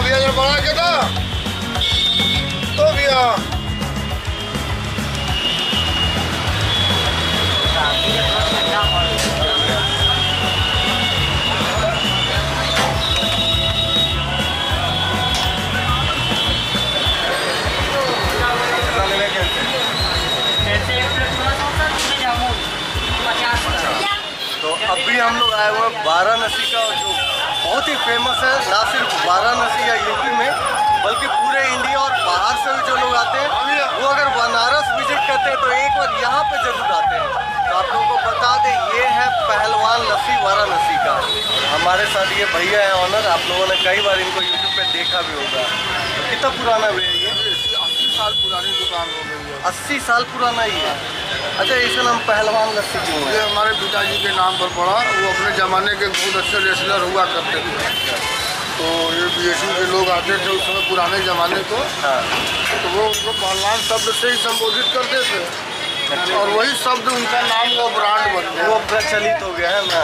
हाँ बढ़ा के ना तो भैया तो अभी हम लोग आए हुए हैं वाराणसी का जो बहुत ही फ़ेमस है ना सिर्फ़ वाराणसी या यूपी में बल्कि पूरे इंडिया और बाहर से भी जो लोग आते हैं वो अगर बनारस विज़िट करते हैं तो एक बार यहाँ पे ज़रूर आते हैं। तो आप लोगों को बता दें ये है पहलवान लस्सी वाराणसी का। हमारे साथ ये भैया है ऑनर आप लोगों ने कई बार इनको यूट्यूब पे देखा भी होगा। तो कितना पुराना भैया ये? अस्सी साल पुरानी दुकान हो गई है। अस्सी साल पुराना ही है। अच्छा इसका नाम पहलवान लस्सी क्यों ये हमारे पिताजी के नाम पर पड़ा। वो अपने ज़माने के बहुत अच्छे रेसलर हुआ करते थे। तो ये बी के लोग आते थे उस समय पुराने ज़माने को। हाँ। तो वो उनको पहलवान शब्द से ही संबोधित करते थे। और वही शब्द उनका नाम वो ब्रांड बन गया। वो प्रचलित हो गया है ना?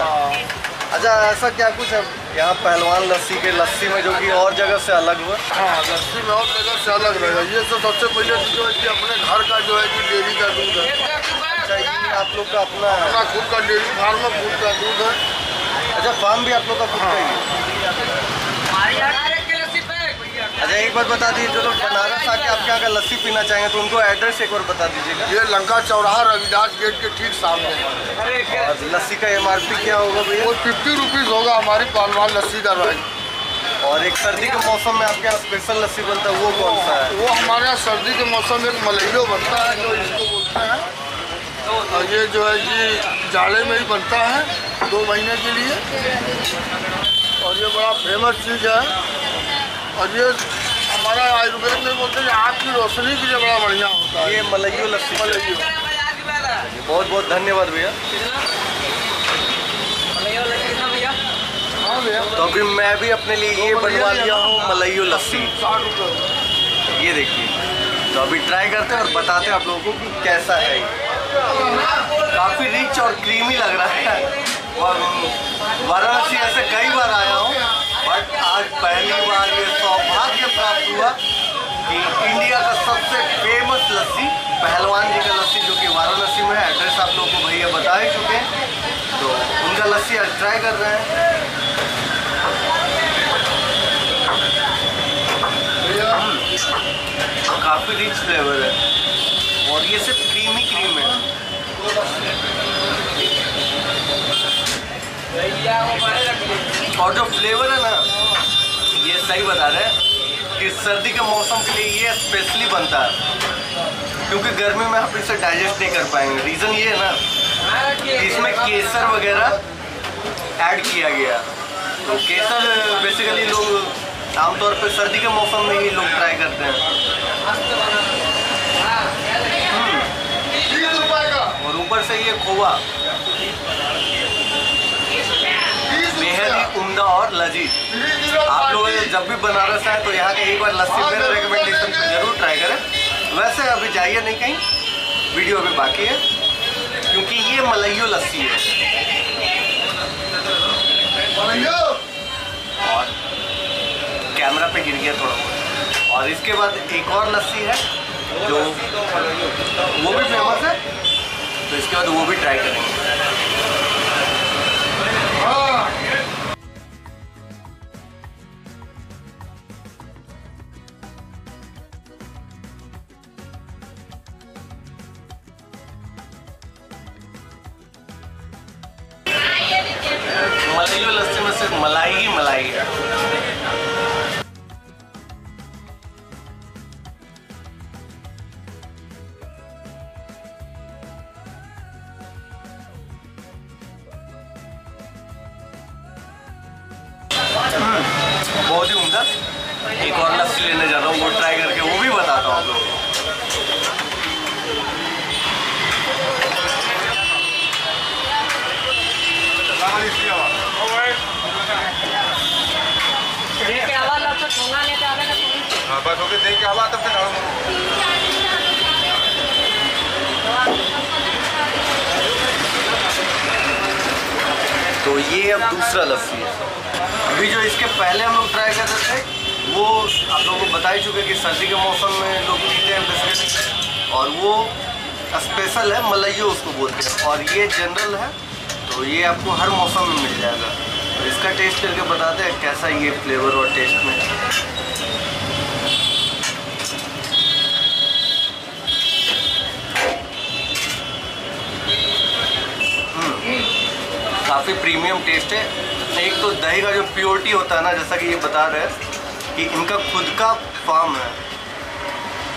अच्छा ऐसा क्या कुछ है? यहाँ पहलवान लस्सी के लस्सी में जो कि और जगह से अलग हुआ। हाँ लस्सी में और जगह से अलग रहेगा ये तो सबसे पहले तो जो है कि अपने घर का जो है कि डेयरी का दूध है। अच्छा आप लोग का अपना अपना खुद का डेयरी फार्म है खुद का दूध है। अच्छा फार्म भी आप लोग का खुद का ही है? अच्छा एक बार बता दीजिए जो लोग बनारस आके आपके यहाँ का लस्सी पीना चाहेंगे तो उनको एड्रेस एक बार बता दीजिएगा ये लंका चौराहा रविदास गेट के ठीक सामने। है और लस्सी का एमआरपी क्या होगा भैया? वो फिफ्टी रुपीज़ होगा हमारी पहलवान लस्सी का प्राइस और एक सर्दी के मौसम में आपके यहाँ स्पेशल लस्सी बनता है वो कौन सा है? वो हमारे यहाँ सर्दी के मौसम में एक मलइयो बनता है जो इसको बोलते हैं और ये जो है कि जाड़े में ही बनता है दो महीने के लिए। और ये बड़ा फ़ेमस चीज़ है। और ये हमारा आयुर्वेद में बोलते हैं आँख की रोशनी के लिए बड़ा बढ़िया होता है। ये मलइयो लस्सी। मलइयो। बहुत बहुत धन्यवाद भैया। हाँ भैया। तो अभी मैं भी अपने लिए ये बनवा लिया हूँ मलइयो लस्सी। ये देखिए। तो अभी ट्राई करते हैं और बताते हैं आप लोगों को कि कैसा है काफ़ी रिच और क्रीमी लग रहा है। और वाराणसी ऐसे कई बार आया हूँ बट आज पहली बार ये सौभाग्य प्राप्त हुआ कि इंडिया का सबसे फ़ेमस लस्सी, पहलवान जी का लस्सी जो कि वाराणसी में है एड्रेस आप लोगों को भैया बता ही चुके हैं। तो उनका लस्सी आज ट्राई कर रहे हैं। काफ़ी रिच फ्लेवर है। और ये सिर्फ़ क्रीमी क्रीम है। और जो फ्लेवर है ना, ये सही बता रहे हैं कि सर्दी के मौसम के लिए ये स्पेशली बनता है। क्योंकि गर्मी में आप इसे डाइजेस्ट नहीं कर पाएँगे। रीज़न ये है ना कि इसमें केसर वगैरह ऐड किया गया। तो केसर बेसिकली लोग आमतौर पे सर्दी के मौसम में ही लोग ट्राई करते हैं तीस रुपये का और ऊपर से ये खोवा। बेहद ही उम्दा और लजीज। आप लोग जब भी बनारस आए तो यहाँ के एक बार लस्सी मेरे रिकमेंडेशन पे ज़रूर ट्राई करें। वैसे अभी जाइए नहीं कहीं वीडियो अभी बाकी है क्योंकि ये मलइयो लस्सी है। और कैमरा पे गिर गया थोड़ा बहुत। और इसके बाद एक और लस्सी है जो वो भी फ़ेमस है। तो इसके बाद वो भी ट्राई करेंगे। मलाइयो लस्सी में सिर्फ़ मलाई ही मलाई है। एक और लस्सी लेने जा रहा हूँ, वो ट्राई करके वो भी बताता हूँ आप लोगों तो ये अब दूसरा लस्सी है। अभी जो इसके पहले हम लोग ट्राई कर रहे थे वो आप लोगों को बता ही चुके कि सर्दी के मौसम में लोग पीते हैं बिस्किट। और वो स्पेशल है, मलइयो उसको बोलते हैं। और ये जनरल है तो ये आपको हर मौसम में मिल जाएगा। तो इसका टेस्ट करके बताते हैं कैसा ये फ्लेवर और टेस्ट में। काफ़ी प्रीमियम टेस्ट है। एक तो दही का जो प्योरिटी होता है ना, जैसा कि ये बता रहे हैं कि इनका खुद का फार्म है।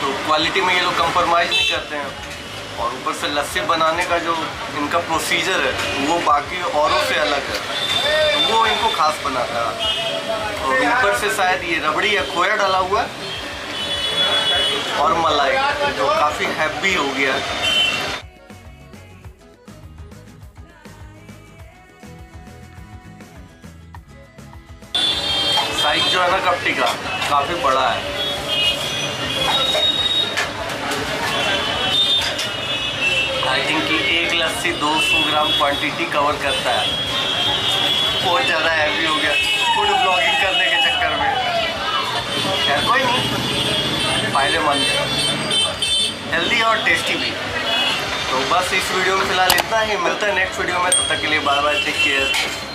तो क्वालिटी में ये लोग कंप्रोमाइज़ नहीं करते हैं। और ऊपर से लस्सी बनाने का जो इनका प्रोसीजर है, वो बाकी औरों से अलग है। तो वो इनको खास बनाता है। और ऊपर से शायद ये रबड़ी या खोया डाला हुआ है। और मलाई, जो काफ़ी हैवी हो गया है। जो है ना कपटी का काफ़ी बड़ा है। आई थिंक कि एक लस्सी 200 ग्राम क्वांटिटी कवर करता है। बहुत ज़्यादा हैवी हो गया। फ़ूड ब्लॉगिंग करने के चक्कर में। खैर, कोई नहीं। फ़ायदेमंद है। हेल्दी और टेस्टी भी। तो बस इस वीडियो में फ़िलहाल इतना ही। मिलता है नेक्स्ट वीडियो में। तब तो तक के लिए बार बार टेक केयर